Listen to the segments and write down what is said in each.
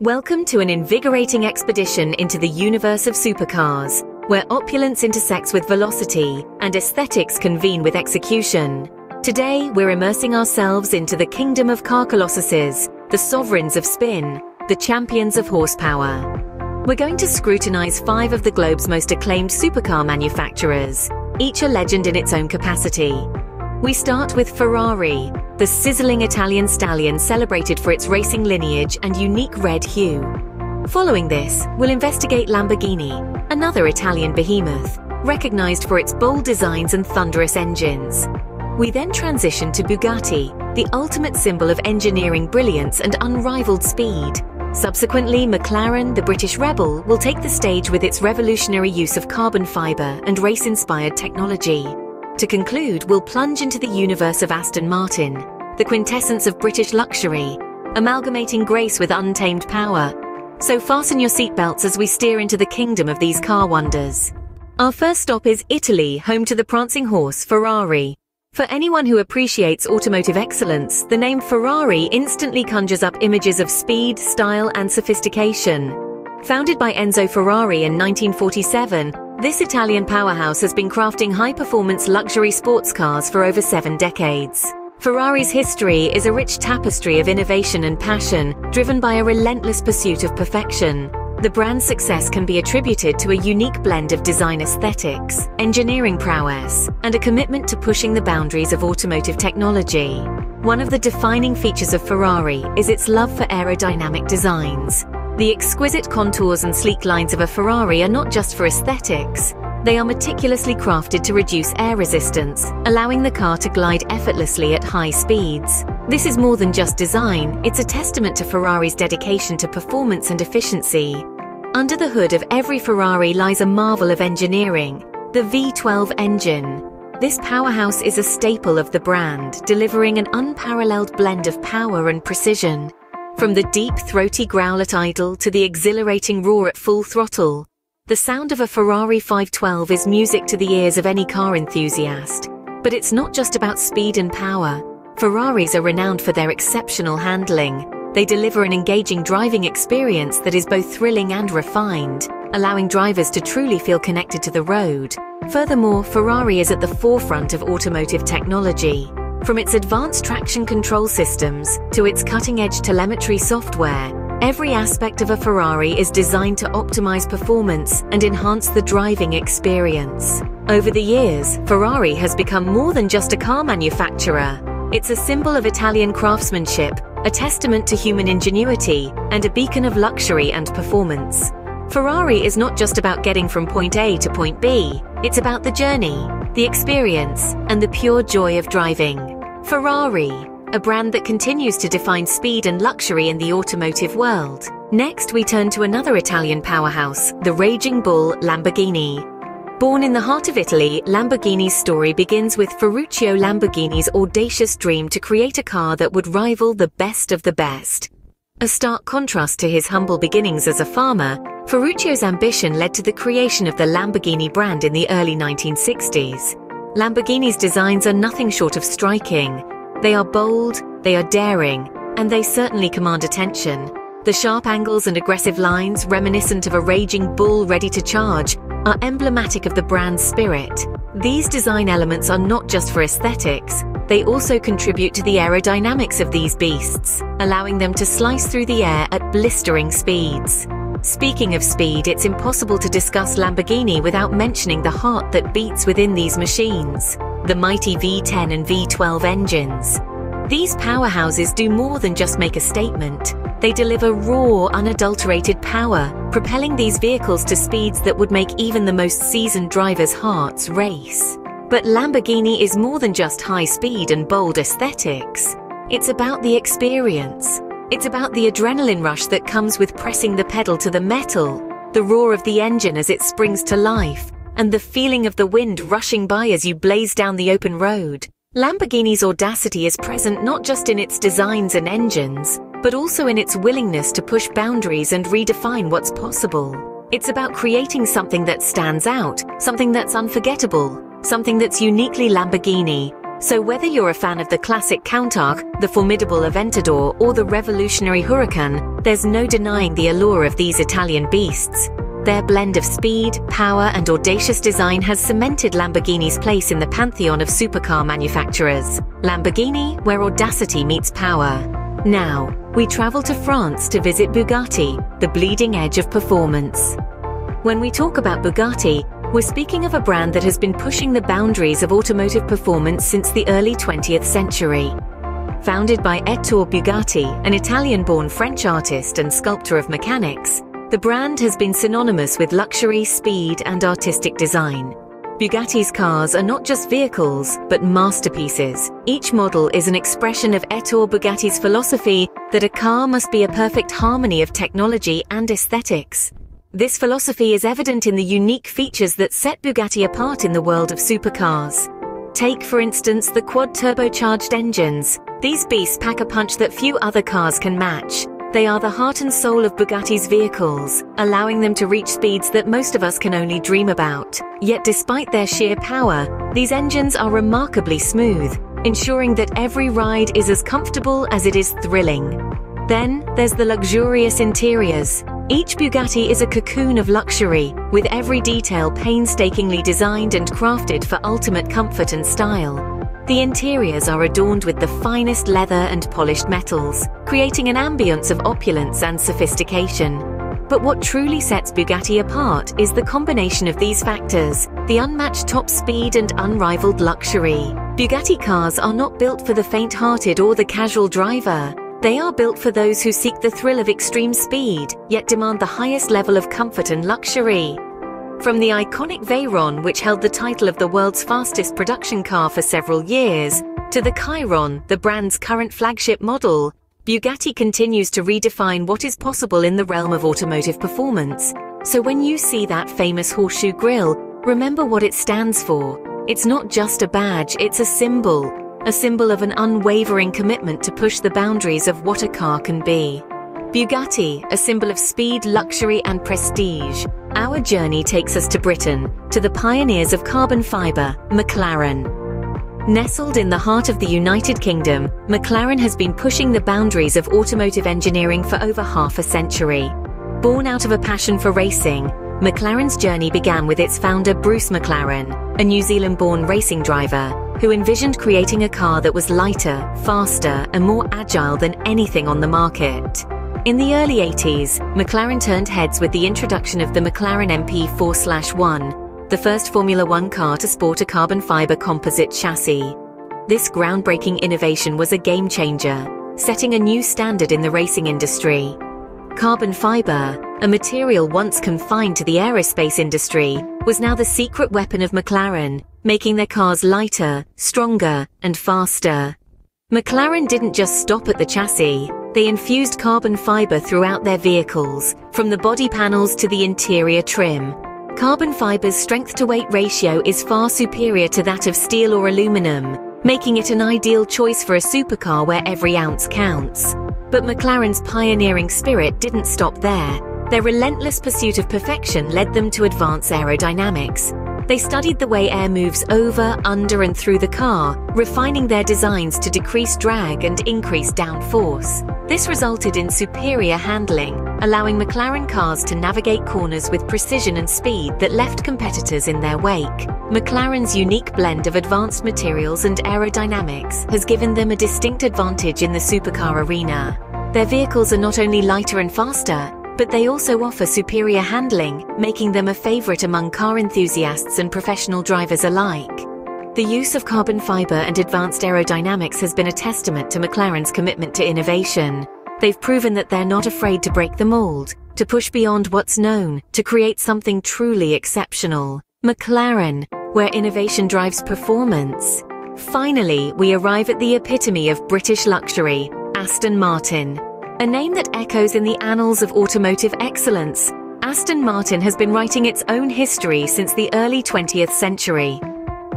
Welcome to an invigorating expedition into the universe of supercars, where opulence intersects with velocity and aesthetics convene with execution. Today, we're immersing ourselves into the kingdom of car colossuses, the sovereigns of spin, the champions of horsepower. We're going to scrutinize five of the globe's most acclaimed supercar manufacturers, each a legend in its own capacity. We start with Ferrari, the sizzling Italian stallion celebrated for its racing lineage and unique red hue. Following this, we'll investigate Lamborghini, another Italian behemoth, recognized for its bold designs and thunderous engines. We then transition to Bugatti, the ultimate symbol of engineering brilliance and unrivaled speed. Subsequently, McLaren, the British rebel, will take the stage with its revolutionary use of carbon fiber and race-inspired technology. To conclude, we'll plunge into the universe of Aston Martin, the quintessence of British luxury, amalgamating grace with untamed power. So fasten your seatbelts as we steer into the kingdom of these car wonders. Our first stop is Italy, home to the prancing horse, Ferrari. For anyone who appreciates automotive excellence, the name Ferrari instantly conjures up images of speed, style, and sophistication. Founded by Enzo Ferrari in 1947, this Italian powerhouse has been crafting high-performance luxury sports cars for over seven decades. Ferrari's history is a rich tapestry of innovation and passion, driven by a relentless pursuit of perfection. The brand's success can be attributed to a unique blend of design aesthetics, engineering prowess, and a commitment to pushing the boundaries of automotive technology. One of the defining features of Ferrari is its love for aerodynamic designs. The exquisite contours and sleek lines of a Ferrari are not just for aesthetics, they are meticulously crafted to reduce air resistance, allowing the car to glide effortlessly at high speeds. This is more than just design, it's a testament to Ferrari's dedication to performance and efficiency. Under the hood of every Ferrari lies a marvel of engineering, the V12 engine. This powerhouse is a staple of the brand, delivering an unparalleled blend of power and precision. From the deep, throaty growl at idle to the exhilarating roar at full throttle, the sound of a Ferrari 512 is music to the ears of any car enthusiast. But it's not just about speed and power. Ferraris are renowned for their exceptional handling. They deliver an engaging driving experience that is both thrilling and refined, allowing drivers to truly feel connected to the road. Furthermore, Ferrari is at the forefront of automotive technology. From its advanced traction control systems to its cutting-edge telemetry software, every aspect of a Ferrari is designed to optimize performance and enhance the driving experience. Over the years, Ferrari has become more than just a car manufacturer. It's a symbol of Italian craftsmanship, a testament to human ingenuity, and a beacon of luxury and performance. Ferrari is not just about getting from point A to point B, it's about the journey, the experience, and the pure joy of driving. Ferrari, a brand that continues to define speed and luxury in the automotive world. Next, we turn to another Italian powerhouse, the raging bull Lamborghini. Born in the heart of Italy, Lamborghini's story begins with Ferruccio Lamborghini's audacious dream to create a car that would rival the best of the best. A stark contrast to his humble beginnings as a farmer, Ferruccio's ambition led to the creation of the Lamborghini brand in the early 1960s. Lamborghini's designs are nothing short of striking. They are bold, they are daring, and they certainly command attention. The sharp angles and aggressive lines, reminiscent of a raging bull ready to charge, are emblematic of the brand's spirit. These design elements are not just for aesthetics, they also contribute to the aerodynamics of these beasts, allowing them to slice through the air at blistering speeds. Speaking of speed, it's impossible to discuss Lamborghini without mentioning the heart that beats within these machines, the mighty V10 and V12 engines. These powerhouses do more than just make a statement. They deliver raw, unadulterated power, propelling these vehicles to speeds that would make even the most seasoned drivers' hearts race. But Lamborghini is more than just high speed and bold aesthetics. It's about the experience. It's about the adrenaline rush that comes with pressing the pedal to the metal, the roar of the engine as it springs to life, and the feeling of the wind rushing by as you blaze down the open road. Lamborghini's audacity is present not just in its designs and engines, but also in its willingness to push boundaries and redefine what's possible. It's about creating something that stands out, something that's unforgettable, something that's uniquely Lamborghini, So whether you're a fan of the classic Countach, the formidable Aventador, or the revolutionary Huracan, there's no denying the allure of these Italian beasts. Their blend of speed, power and audacious design has cemented Lamborghini's place in the pantheon of supercar manufacturers. Lamborghini, where audacity meets power. Now, we travel to France to visit Bugatti, the bleeding edge of performance. When we talk about Bugatti, we're speaking of a brand that has been pushing the boundaries of automotive performance since the early 20th century. Founded by Ettore Bugatti, an Italian-born French artist and sculptor of mechanics, the brand has been synonymous with luxury, speed and artistic design. Bugatti's cars are not just vehicles, but masterpieces. Each model is an expression of Ettore Bugatti's philosophy that a car must be a perfect harmony of technology and aesthetics. This philosophy is evident in the unique features that set Bugatti apart in the world of supercars. Take, for instance, the quad-turbocharged engines. These beasts pack a punch that few other cars can match. They are the heart and soul of Bugatti's vehicles, allowing them to reach speeds that most of us can only dream about. Yet despite their sheer power, these engines are remarkably smooth, ensuring that every ride is as comfortable as it is thrilling. Then, there's the luxurious interiors. Each Bugatti is a cocoon of luxury, with every detail painstakingly designed and crafted for ultimate comfort and style. The interiors are adorned with the finest leather and polished metals, creating an ambience of opulence and sophistication. But what truly sets Bugatti apart is the combination of these factors, the unmatched top speed and unrivaled luxury. Bugatti cars are not built for the faint-hearted or the casual driver. They are built for those who seek the thrill of extreme speed, yet demand the highest level of comfort and luxury. From the iconic Veyron, which held the title of the world's fastest production car for several years, to the Chiron, the brand's current flagship model, Bugatti continues to redefine what is possible in the realm of automotive performance. So when you see that famous horseshoe grille, remember what it stands for. It's not just a badge, it's a symbol, a symbol of an unwavering commitment to push the boundaries of what a car can be. Bugatti, a symbol of speed, luxury and prestige. Our journey takes us to Britain, to the pioneers of carbon fibre, McLaren. Nestled in the heart of the United Kingdom, McLaren has been pushing the boundaries of automotive engineering for over half a century. Born out of a passion for racing, McLaren's journey began with its founder Bruce McLaren, a New Zealand-born racing driver who envisioned creating a car that was lighter, faster, and more agile than anything on the market. In the early 80s, McLaren turned heads with the introduction of the McLaren MP4-1, the first Formula One car to sport a carbon fiber composite chassis. This groundbreaking innovation was a game changer, setting a new standard in the racing industry. Carbon fiber, a material once confined to the aerospace industry, was now the secret weapon of McLaren, making their cars lighter, stronger, and faster. McLaren didn't just stop at the chassis, they infused carbon fiber throughout their vehicles, from the body panels to the interior trim. Carbon fiber's strength-to-weight ratio is far superior to that of steel or aluminum, making it an ideal choice for a supercar where every ounce counts. But McLaren's pioneering spirit didn't stop there. Their relentless pursuit of perfection led them to advance aerodynamics. They studied the way air moves over, under and through the car, refining their designs to decrease drag and increase downforce. This resulted in superior handling, allowing McLaren cars to navigate corners with precision and speed that left competitors in their wake. McLaren's unique blend of advanced materials and aerodynamics has given them a distinct advantage in the supercar arena. Their vehicles are not only lighter and faster, but they also offer superior handling, making them a favorite among car enthusiasts and professional drivers alike. The use of carbon fiber and advanced aerodynamics has been a testament to McLaren's commitment to innovation. They've proven that they're not afraid to break the mold, to push beyond what's known, to create something truly exceptional. McLaren, where innovation drives performance. Finally, we arrive at the epitome of British luxury, Aston Martin. A name that echoes in the annals of automotive excellence, Aston Martin has been writing its own history since the early 20th century.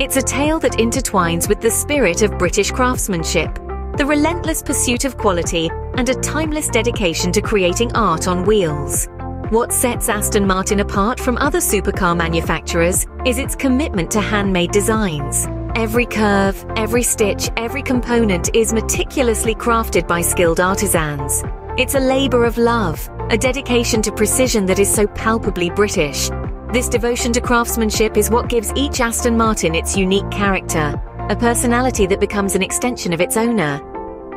It's a tale that intertwines with the spirit of British craftsmanship, the relentless pursuit of quality, and a timeless dedication to creating art on wheels. What sets Aston Martin apart from other supercar manufacturers is its commitment to handmade designs. Every curve, every stitch, every component is meticulously crafted by skilled artisans. It's a labour of love, a dedication to precision that is so palpably British. This devotion to craftsmanship is what gives each Aston Martin its unique character, a personality that becomes an extension of its owner.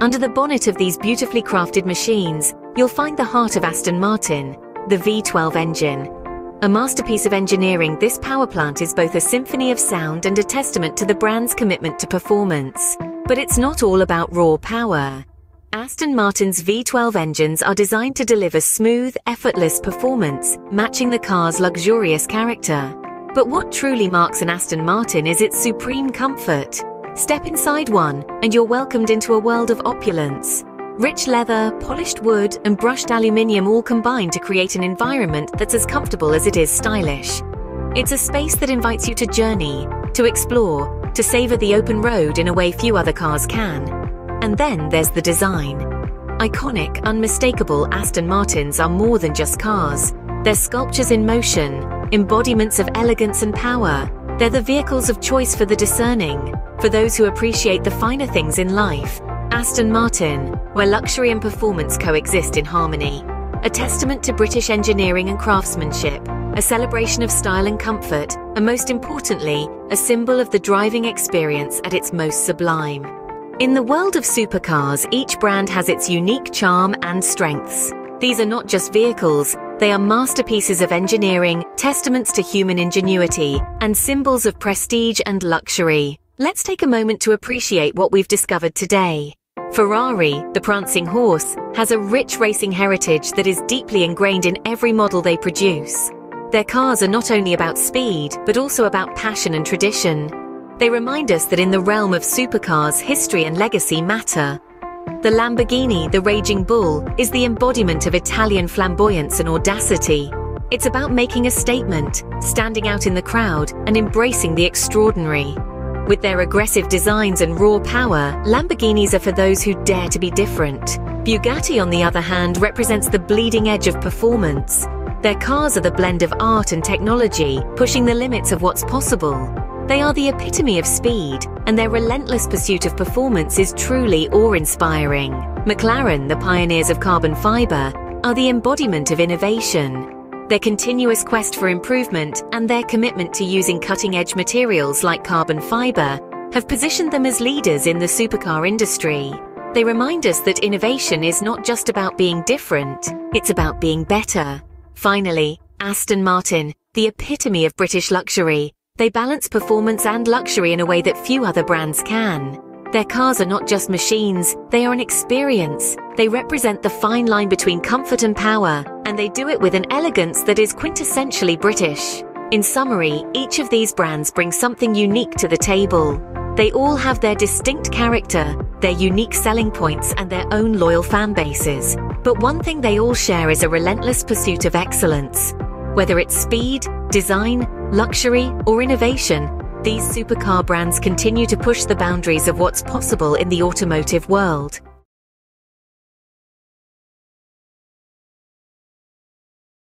Under the bonnet of these beautifully crafted machines, you'll find the heart of Aston Martin, the V12 engine. A masterpiece of engineering, this power plant is both a symphony of sound and a testament to the brand's commitment to performance. But it's not all about raw power. Aston Martin's V12 engines are designed to deliver smooth, effortless performance, matching the car's luxurious character. But what truly marks an Aston Martin is its supreme comfort. Step inside one, and you're welcomed into a world of opulence. Rich leather, polished wood, and brushed aluminium all combine to create an environment that's as comfortable as it is stylish. It's a space that invites you to journey, to explore, to savor the open road in a way few other cars can. And then there's the design. Iconic, unmistakable Aston Martins are more than just cars. They're sculptures in motion, embodiments of elegance and power. They're the vehicles of choice for the discerning, for those who appreciate the finer things in life. Aston Martin, where luxury and performance coexist in harmony. A testament to British engineering and craftsmanship, a celebration of style and comfort, and most importantly, a symbol of the driving experience at its most sublime. In the world of supercars, each brand has its unique charm and strengths. These are not just vehicles, they are masterpieces of engineering, testaments to human ingenuity, and symbols of prestige and luxury. Let's take a moment to appreciate what we've discovered today. Ferrari, the prancing horse, has a rich racing heritage that is deeply ingrained in every model they produce. Their cars are not only about speed, but also about passion and tradition. They remind us that in the realm of supercars, history and legacy matter. The Lamborghini, the Raging Bull, is the embodiment of Italian flamboyance and audacity. It's about making a statement, standing out in the crowd, and embracing the extraordinary. With their aggressive designs and raw power, Lamborghinis are for those who dare to be different. Bugatti, on the other hand, represents the bleeding edge of performance. Their cars are the blend of art and technology, pushing the limits of what's possible. They are the epitome of speed, and their relentless pursuit of performance is truly awe-inspiring. McLaren, the pioneers of carbon fiber, are the embodiment of innovation. Their continuous quest for improvement and their commitment to using cutting-edge materials like carbon fiber have positioned them as leaders in the supercar industry. They remind us that innovation is not just about being different, it's about being better. Finally, Aston Martin, the epitome of British luxury, they balance performance and luxury in a way that few other brands can. Their cars are not just machines, they are an experience. They represent the fine line between comfort and power, and they do it with an elegance that is quintessentially British. In summary, each of these brands brings something unique to the table. They all have their distinct character, their unique selling points, and their own loyal fan bases. But one thing they all share is a relentless pursuit of excellence. Whether it's speed, design, luxury, or innovation, these supercar brands continue to push the boundaries of what's possible in the automotive world.